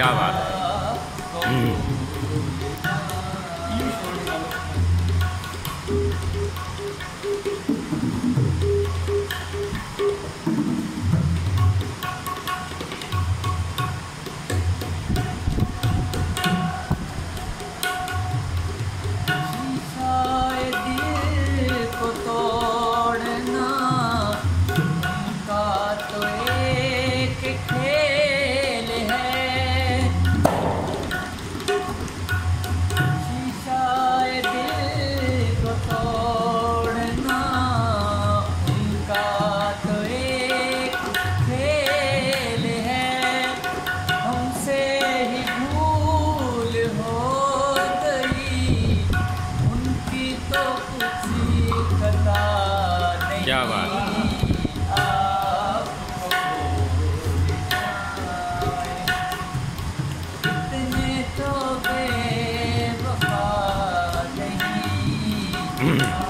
क्या बात है क्या Mm-hmm.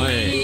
Oye.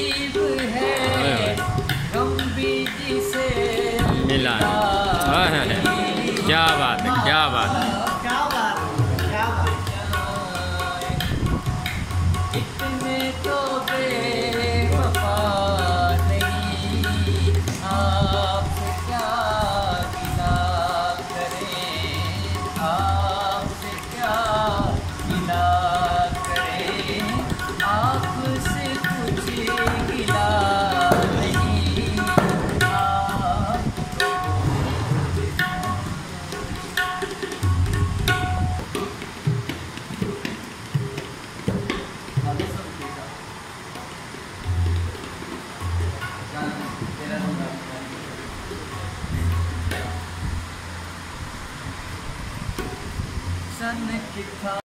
one that you